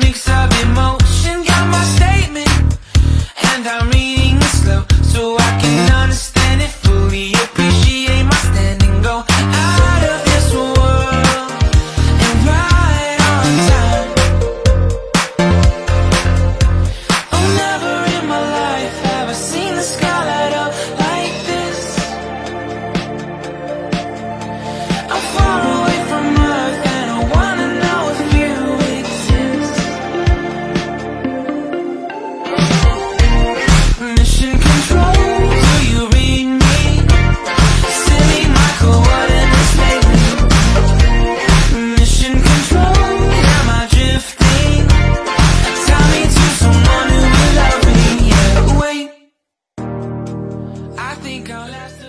mix of emotion. Got my statement And I'm reading it slow So I can think I'll last